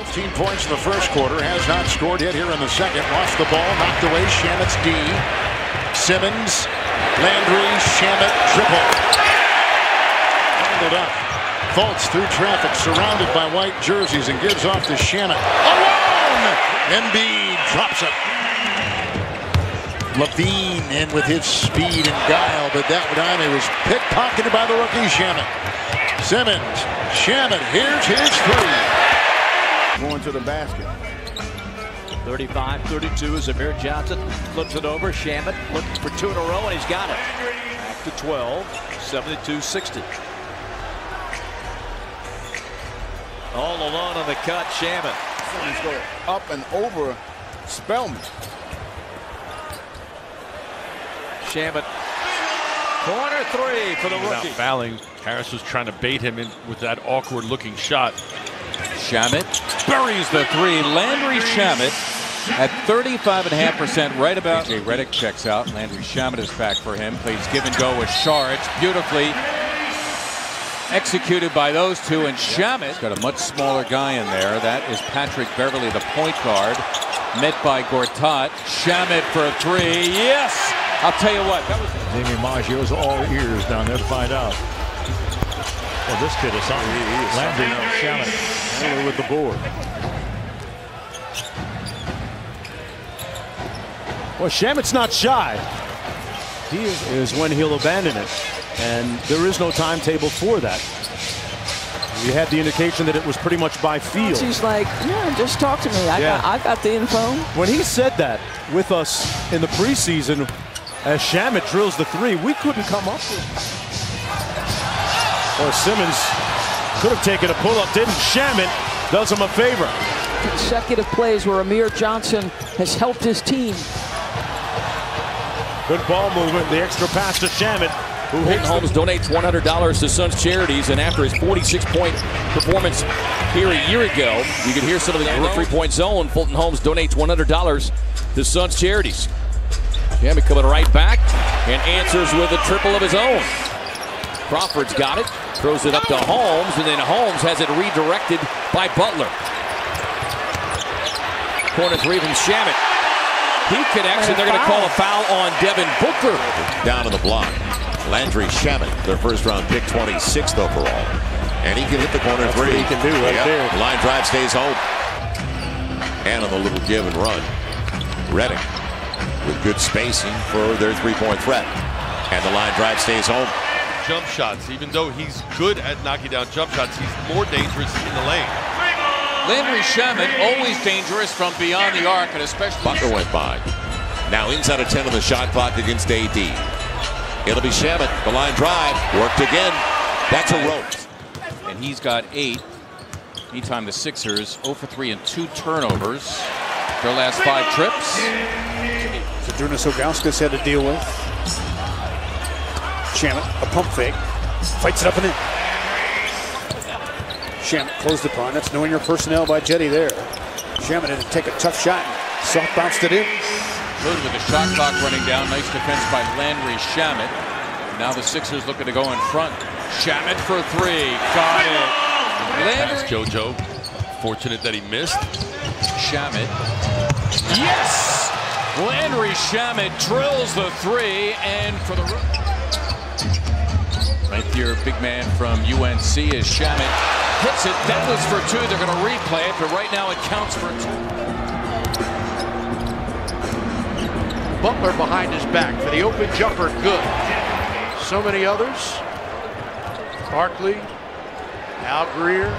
15 points in the first quarter. Has not scored yet here in the second. Lost the ball. Knocked away. Shamet's D. Simmons. Landry. Shamet. Triple. Bundled up. Fultz through traffic. Surrounded by white jerseys and gives off to Shamet. Alone! Embiid drops it. LaVine in with his speed and guile, but that time it was pickpocketed by the rookie Shamet. Simmons, Shamet, here's his three. Going to the basket. 35-32 as Amir Johnson flips it over. Shamet looking for two in a row, and he's got it. Back to 12, 72-60. All alone on the cut, Shamet. He's going up and over Spellman. Shamet. Corner three for the Without rookie. fouling, Harris was trying to bait him in with that awkward looking shot. Shamet buries the three. Landry Shamet at 35.5% right about. Jay Redick checks out. Landry Shamet is back for him. Plays give and go with Shards. Beautifully executed by those two. And Shamet's got a much smaller guy in there. That is Patrick Beverley, the point guard. Met by Gortat. Shamet for a three. Yes! I'll tell you what, that was Jamie Maggio's all ears down there to find out. Well, this kid is something. Landry Shamet Miller with the board. Well, Shamet's not shy. He is, when he'll abandon it. And there is no timetable for that. We had the indication that it was pretty much by feel. She's like, yeah, just talk to me. I, Yeah. got, I got the info. When he said that with us in the preseason, as Shamet drills the three, we couldn't come up with it. Or Simmons could have taken a pull-up, didn't. Shamet does him a favor. Consecutive plays where Amir Johnson has helped his team. Good ball movement, the extra pass to Shamet, who Fulton Holmes donates $100 to Suns Charities, and after his 46-point performance here a year ago, you can hear some of the in the three-point zone. Fulton Holmes donates $100 to Suns Charities. Jamie coming right back and answers with a triple of his own. Crawford's got it, throws it up to Holmes, and then Holmes has it redirected by Butler. Corner three from Shamet. He connects, and they're going to call a foul on Devin Booker. down on the block. Landry Shamet, their first round pick, 26th overall. And he can hit the corner three. what he can do right Yep. there. Line drive stays home. And on the little give and run. Redick with good spacing for their three-point threat. And the line drive stays home. Jump shots, even though he's good at knocking down jump shots, he's more dangerous in the lane. Landry Shamet, always dangerous from beyond the arc, and especially. Butler went by. Now inside of 10 on the shot clock against AD. It'll be Shamet. The line drive. Worked again. That's a rope. And he's got eight. Meantime, the Sixers 0 for 3 and two turnovers. Their last five trips. Zydrunas Ilgauskas had to deal with. Shamet, a pump fake. Fights it up and in. Shamet closed upon. That's knowing your personnel by Jetty there. Shamet had to take a tough shot. Soft bounced it in. Good with the shot clock running down. Nice defense by Landry Shamet. Now the Sixers looking to go in front. Shamet for three. Got it. That's Landry JoJo. Fortunate that he missed. Shamet. Yes! Landry Shamet drills the three, and for the right here, big man from UNC is Shamet hits it. That was for two. They're going to replay it, but right now it counts for two. Butler behind his back for the open jumper. Good. So many others. Barkley, Hal Greer,